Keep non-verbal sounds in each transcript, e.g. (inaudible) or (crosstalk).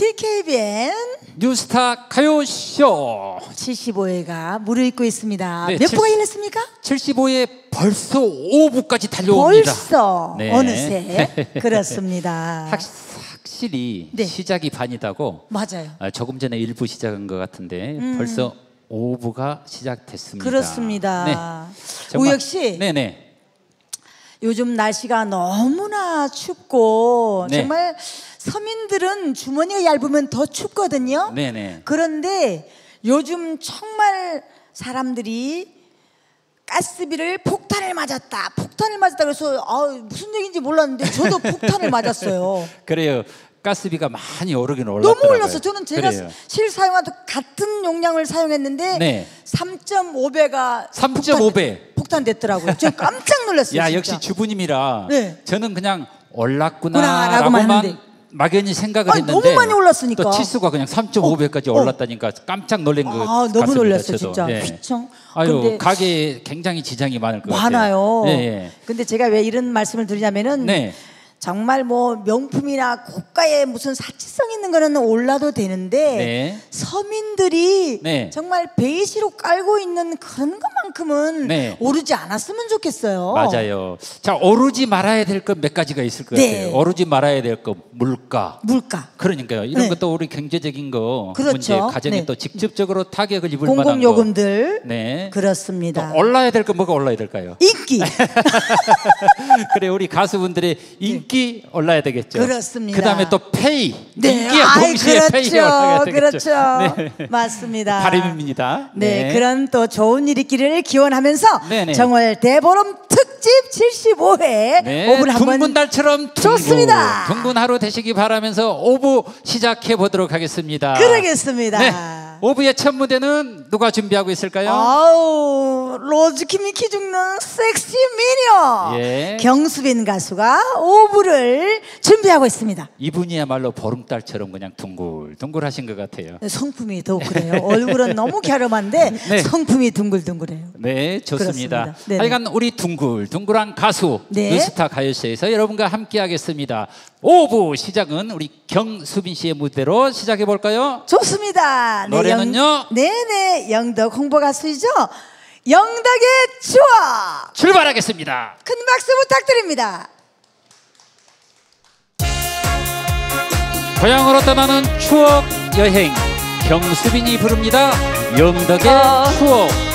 TKBN 뉴스타 가요쇼 75회가 무르익고 있습니다. 네, 몇 70 부가 열렸습니까? 75회 벌써 5부까지 달려옵니다. 벌써 네. 어느새 (laughs) 그렇습니다. 확, 확실히 네. 시작이 반이다고 맞아요. 아, 조금 전에 1부 시작한 것 같은데 벌써 5부가 시작됐습니다. 음. 그렇습니다. 네. 우혁 씨, 네네. 요즘 날씨가 너무나 춥고 네. 정말 서민들은 주머니가 얇으면 더 춥거든요. 네네. 그런데 요즘 정말 사람들이 가스비를 폭탄을 맞았다. 폭탄을 맞았다. 그래서 아, 무슨 얘기인지 몰랐는데 저도 폭탄을 맞았어요. (laughs) 그래요. 가스비가 많이 오르긴 올랐더라고요. 너무 올랐어. 저는 제가 그래요. 실 사용하던 같은 용량을 사용했는데 네. 3.5배가 3.5배. 폭탄 됐더라고요. 저 깜짝 놀랐어요. 야 진짜. 역시 주부님이라 네. 저는 그냥 구나라고만 올랐구나라고만. 막연히 생각을 아니, 했는데 너무 많이 올랐으니까. 또 치수가 그냥 3.5배까지 어, 어. 올랐다니까 깜짝 놀란 것 아, 같습니다. 너무 놀랐어요. 진짜. 예. 휘청. 아유 가게에 굉장히 지장이 많을 것 많아요. 같아요. 예, 예. 근데 제가 왜 이런 말씀을 드리냐면은 네. 정말 뭐 명품이나 고가의 무슨 사치성 있는 거는 올라도 되는데 네. 서민들이 네. 정말 베이시로 깔고 있는 그런 것만 큼은 네. 오르지 않았으면 좋겠어요. 맞아요. 자 오르지 말아야 될 것 몇 가지가 있을 것 네. 같아요. 오르지 말아야 될 것 물가. 물가. 그러니까요. 이런 네. 것도 우리 경제적인 거 그렇죠. 문제 가정에 네. 또 직접적으로 타격을 입을 만한 거. 공공 요금들 네. 그렇습니다. 또 올라야 될 거 뭐가 올라야 될까요? 인기 (laughs) 그래 우리 가수분들의 인기 올라야 되겠죠. 그렇습니다. 그다음에 또 페이. 네, 인기와 아이, 동시에 페이가 올라야 그렇죠, 되겠죠. 그렇죠, 네. 맞습니다. 바람입니다. 네, 그런 또 좋은 일 있기를 기원하면서 네네. 정월 대보름 특 집 75회 네, 5분 한번 둥근 달처럼 둥근, 좋습니다. 둥근 하루 되시기 바라면서 오부 시작해 보도록 하겠습니다. 그러겠습니다. 네, 오부의 첫 무대는 누가 준비하고 있을까요? 아우 로즈 키미키 죽는 섹시 미녀 예. 경수빈 가수가 5부를 준비하고 있습니다. 이분이야말로 보름달처럼 그냥 둥글둥글하신 것 같아요. 성품이 더욱 그래요. 얼굴은 너무 갸름한데 (laughs) 네. 성품이 둥글둥글해요. 네, 좋습니다. 하여간 우리 둥글 둥글한 가수 네. 뉴스타 가요쇼에서 여러분과 함께하겠습니다. 5부 시작은 우리 경수빈 씨의 무대로 시작해 볼까요? 좋습니다. 네, 노래는요? 영, 네네 영덕 홍보 가수이죠. 영덕의 추억 출발하겠습니다. 큰 박수 부탁드립니다. 고향으로 떠나는 추억 여행 경수빈이 부릅니다. 영덕의 어. 추억.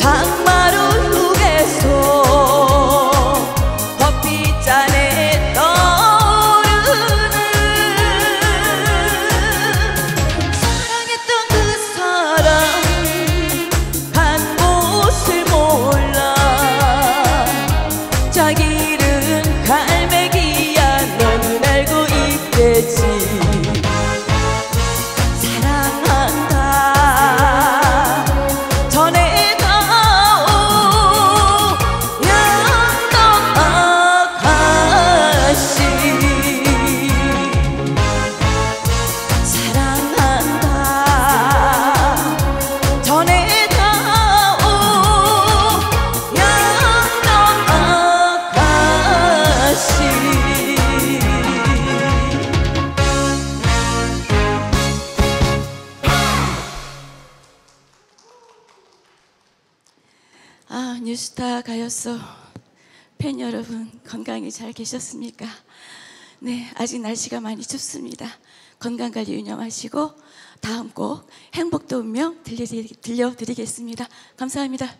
상 잘 계셨습니까? 네, 아직 날씨가 많이 춥습니다. 건강 관리 유념하시고 다음 곡 행복도 운명 들려드리, 들려드리겠습니다. 감사합니다.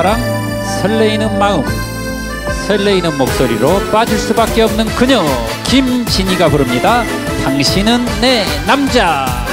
사랑, 설레이는 마음, 설레이는 목소리로 빠질 수밖에 없는 그녀 김진희가 부릅니다. 당신은 내 남자.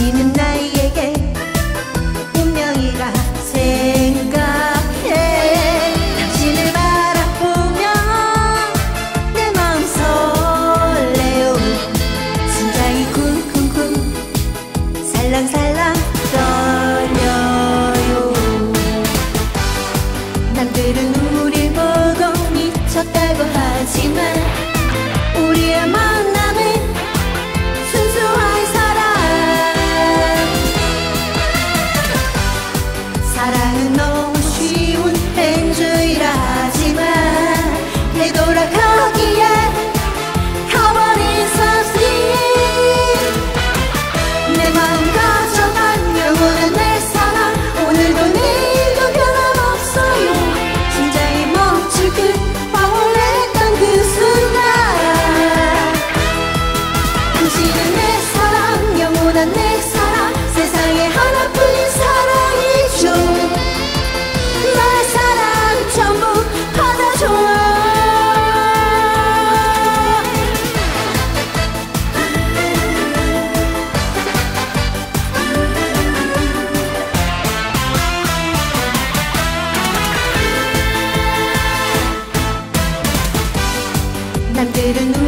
Именно hidden the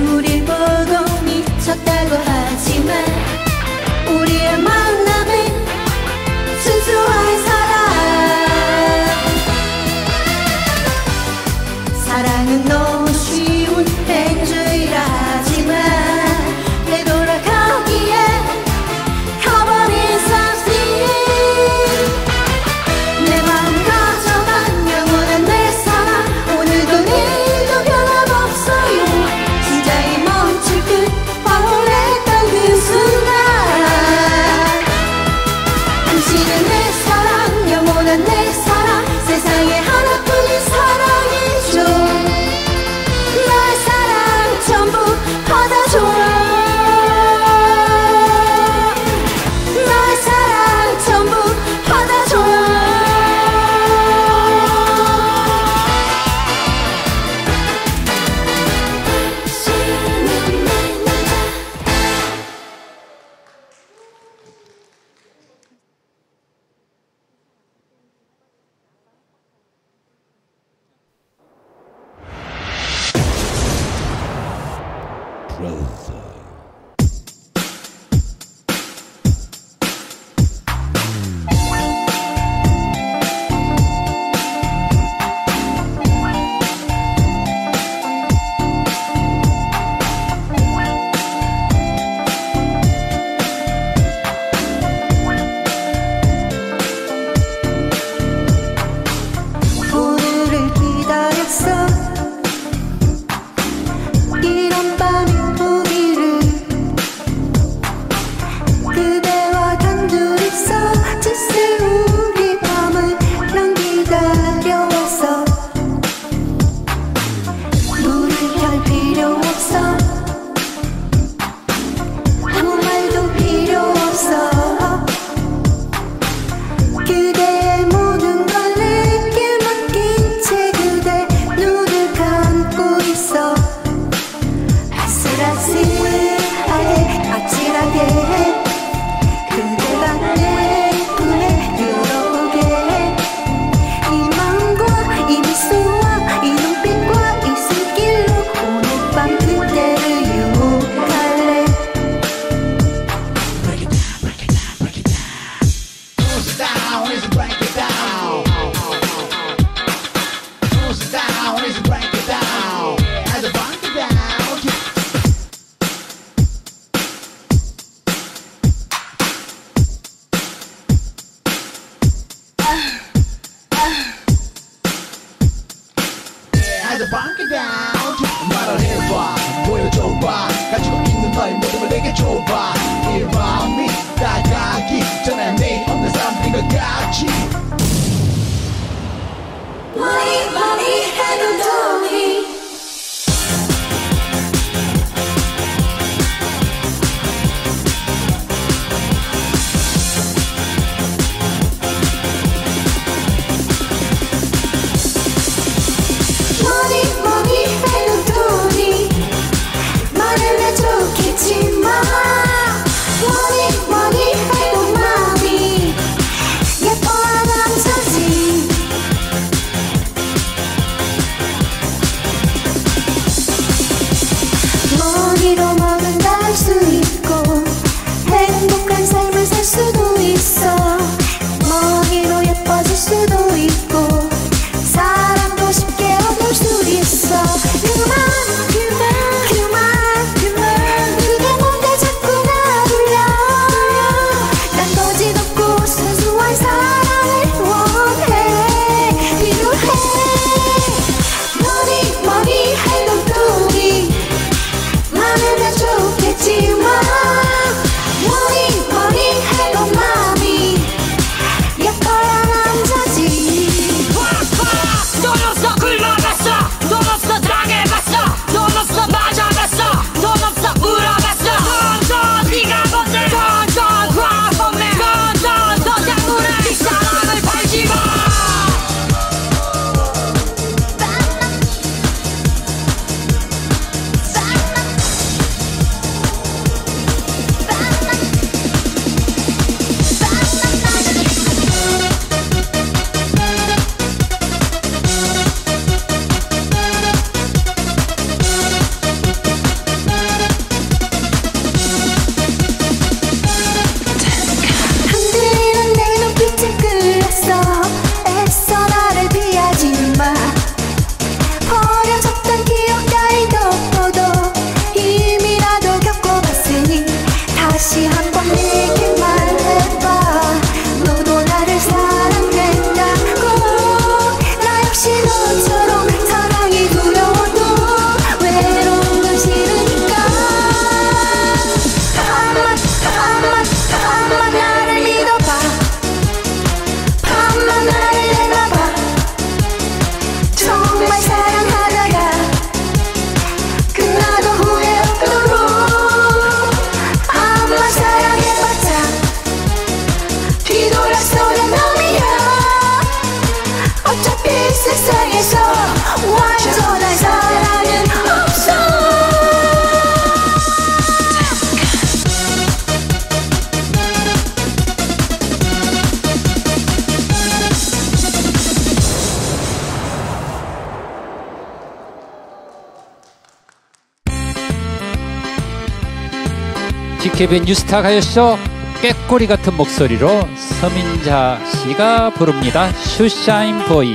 DKB 뉴스타 가요쇼 꾀꼬리 같은 목소리로 서민자 씨가 부릅니다. 슈샤인 보이.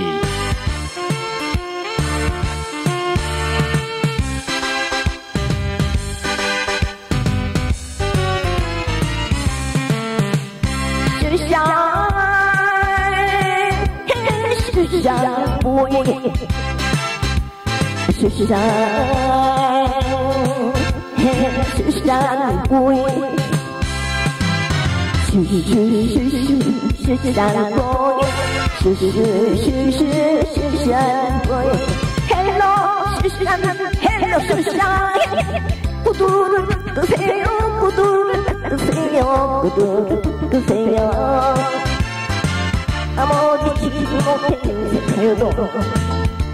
헬로 슈샤인 구두를 뜯으세요 구두를 뜯으세요 구두를 뜯으세요 아무리 지지 못해 생각해도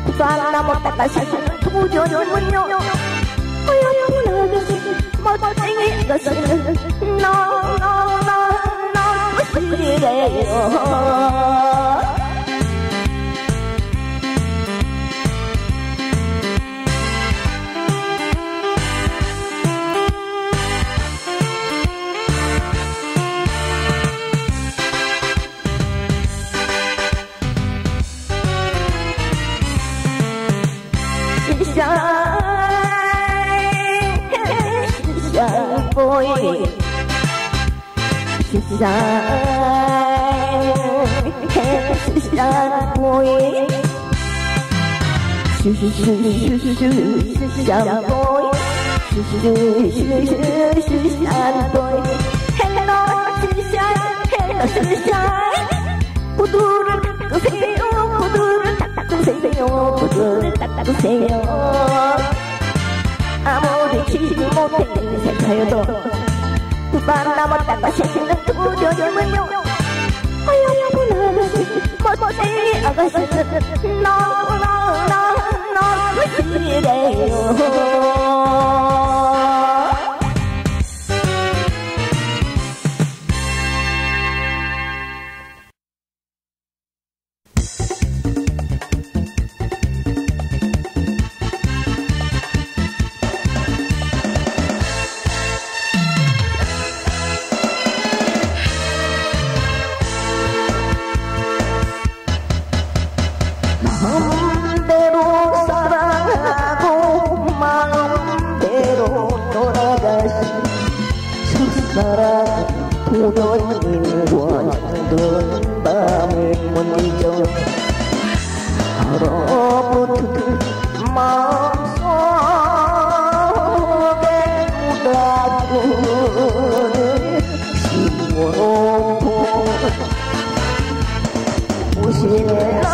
부산나 못다가 사실 도전은요 어여쁜 아저씨 멋쟁이 것은 너너너너 멋지게 shine boy shine boy hello shine hello shine 구두를 닦으세요 구두를 닦으세요 구두를 닦으세요 아무리 치지 못해 생각해도 두번 남았다가 생기는 두려움은요 어여쁜 아가씨 멋쟁이 아가씨는 너너너너 멋지래요 오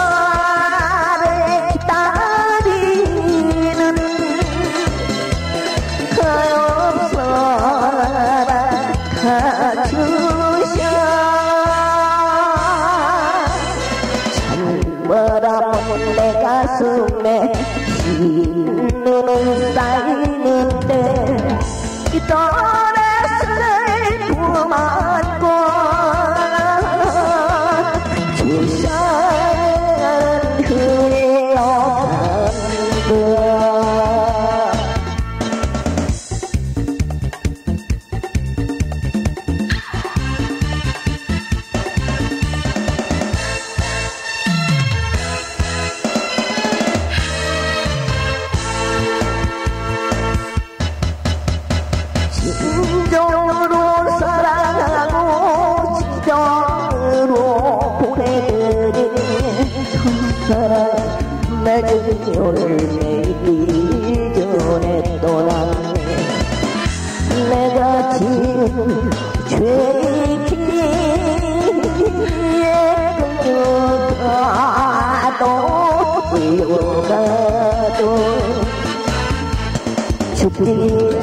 죽기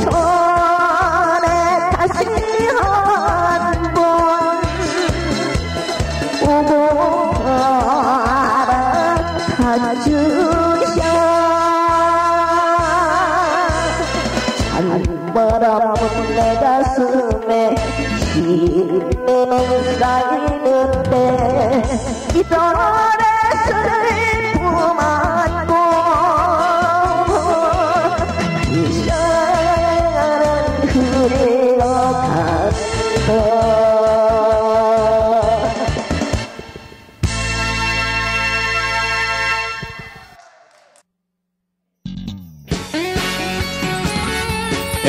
전에 다시 한 번 오고 알아가주셔 찬바람은 내 가슴에 흰눈을 쌓이는데 이별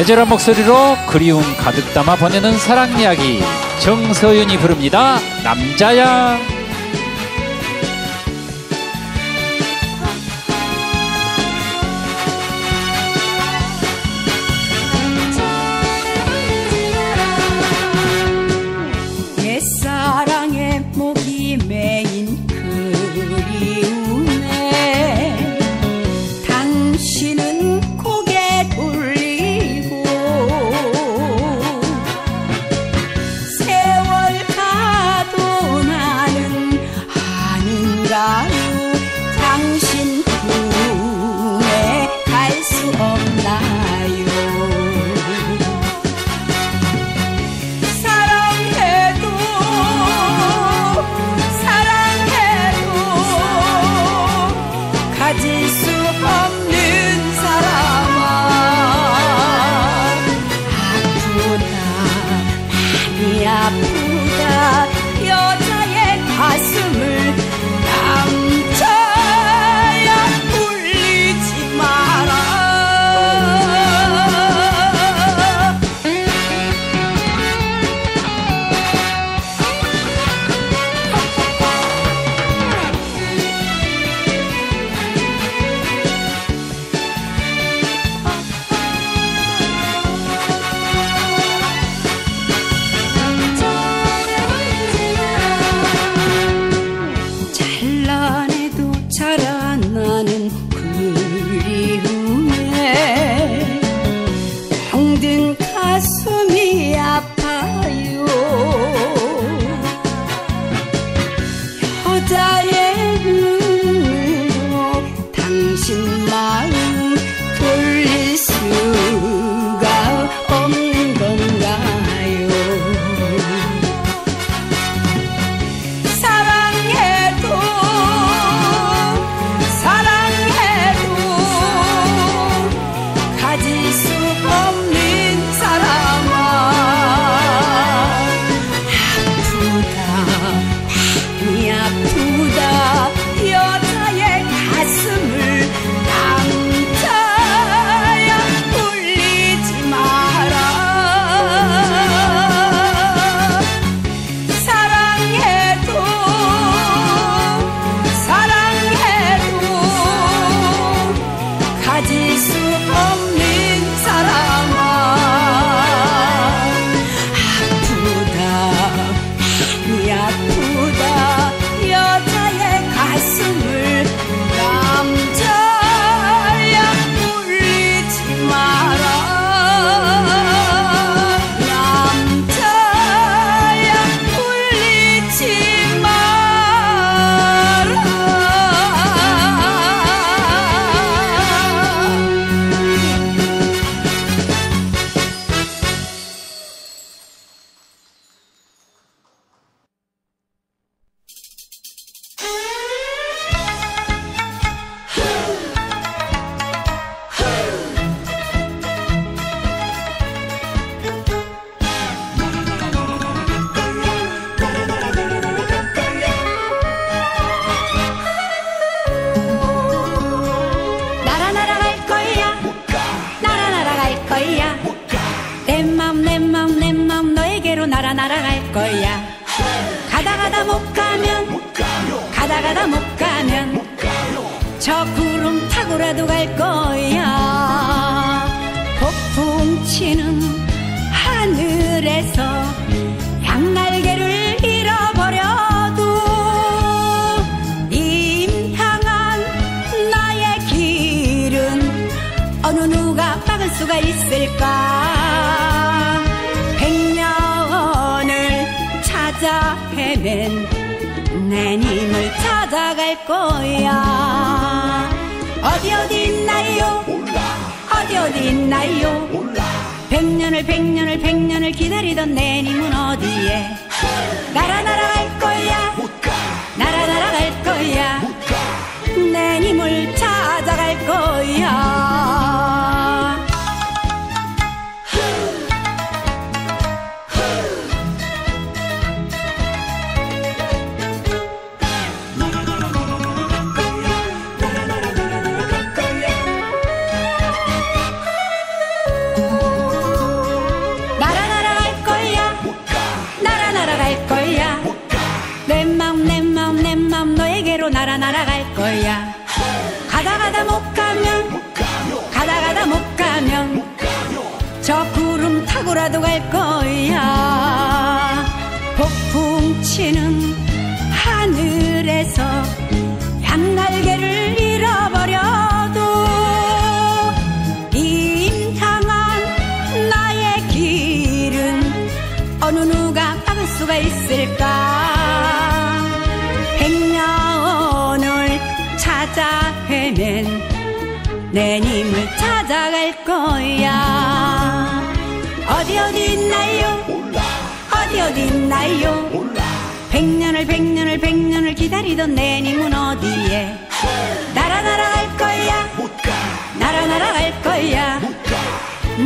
애절한 목소리로 그리움 가득 담아 보내는 사랑 이야기 정서윤이 부릅니다. 남자야. my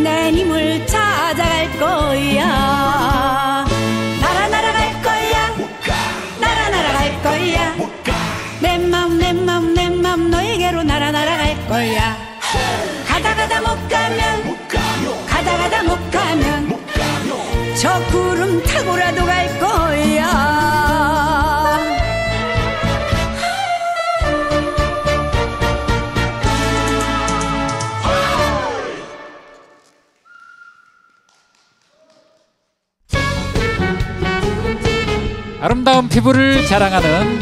내 힘을 찾아갈 거야. 날아 날아갈 거야. 날아 날아갈 거야. 내 맘 내 맘 내 맘 너에게로 날아 날아갈 거야. 가다 가다 못 가면 가다 가다 못 가면 저 구름 타고라도 갈 거야. 아름다운 피부를 자랑하는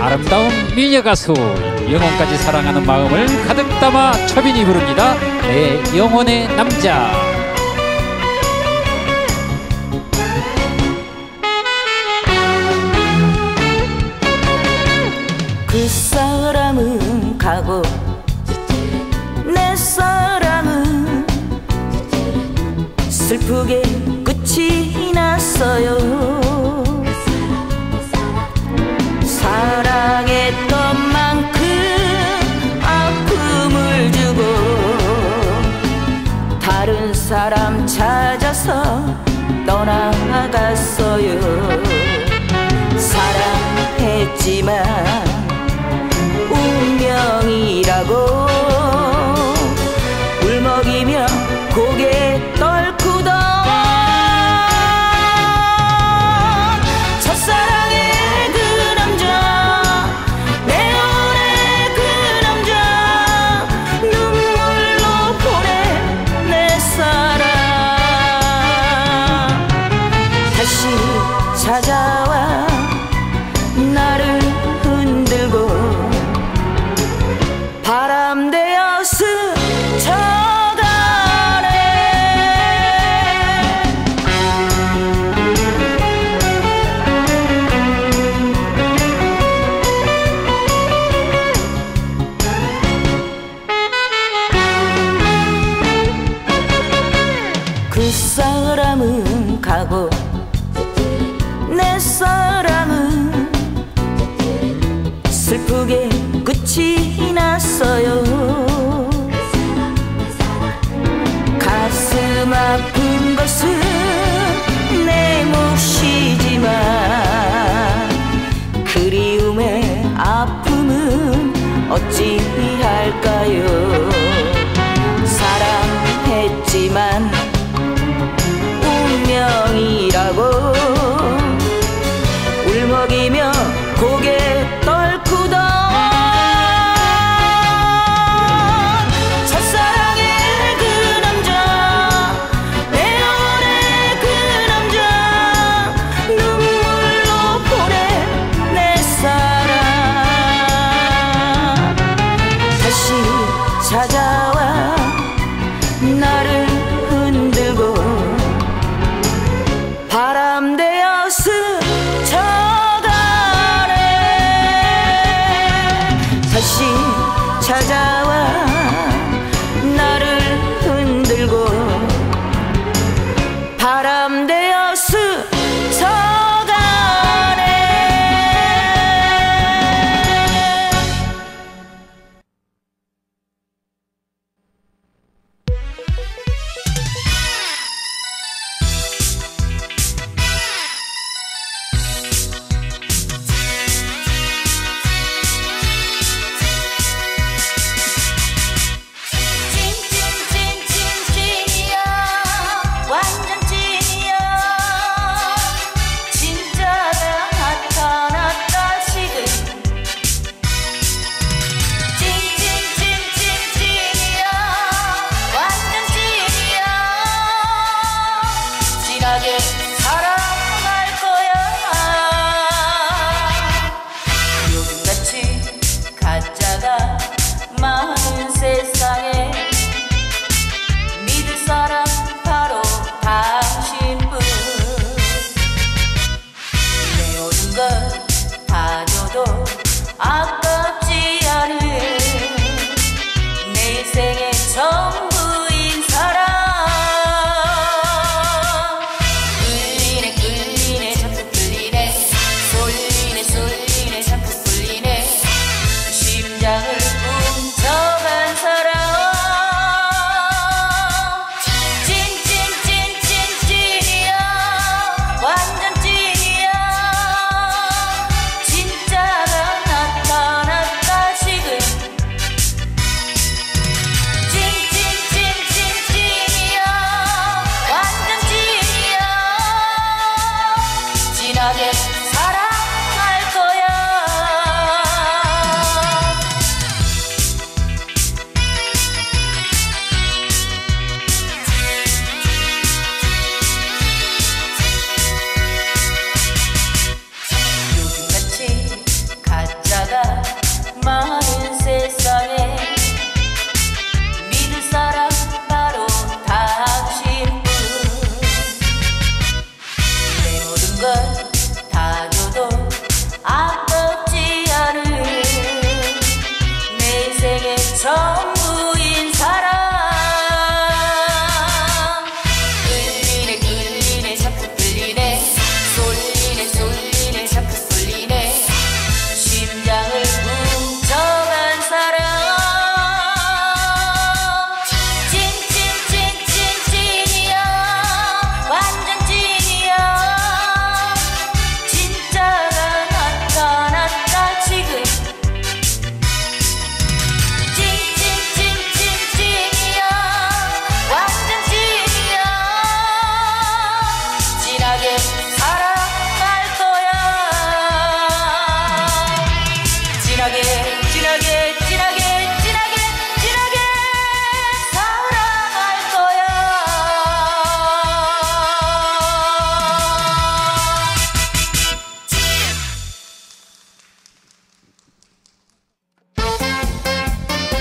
아름다운 미녀 가수. 영혼까지 사랑하는 마음을 가득 담아 초빈이 부릅니다. 내 영혼의 남자. 그 사람은 가고 내 사람은 슬프게 끝이 났어요.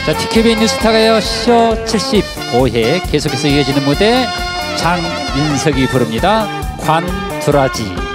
자, TKB 뉴스타가요 쇼 75회 계속해서 이어지는 무대 장민석이 부릅니다. 관두라지.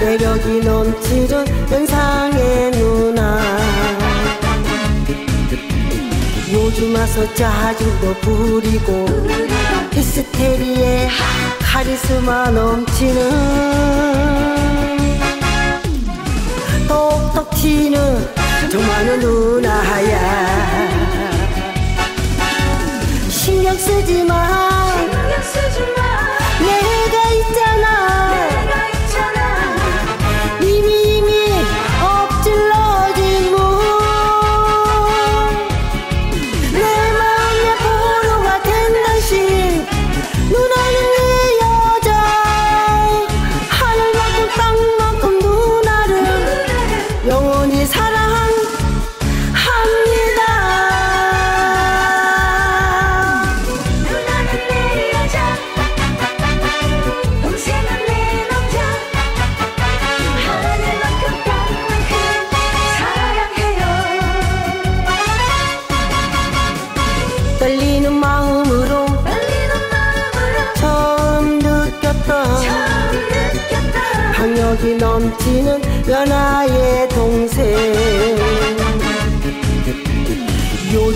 매력이 넘치는 연상의 누나. 요즘 와서 짜증도 부리고 히스테리에 카리스마 넘치는 똑똑 튀는 정말은 누나야. 신경 쓰지 마. 신경 쓰지 마.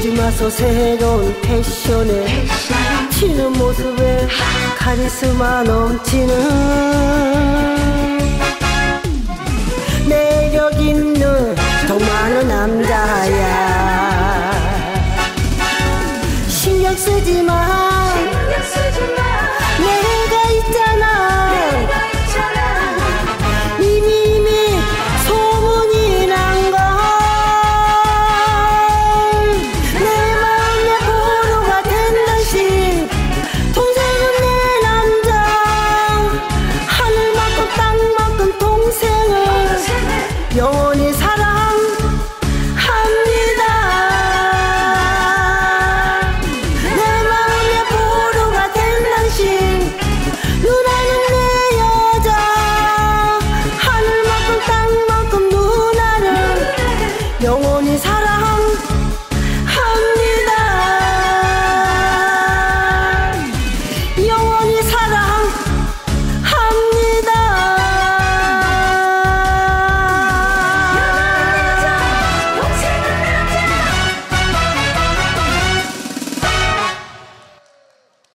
요즘 와서 새로운 패션에 튀는 모습에 카리스마 넘치는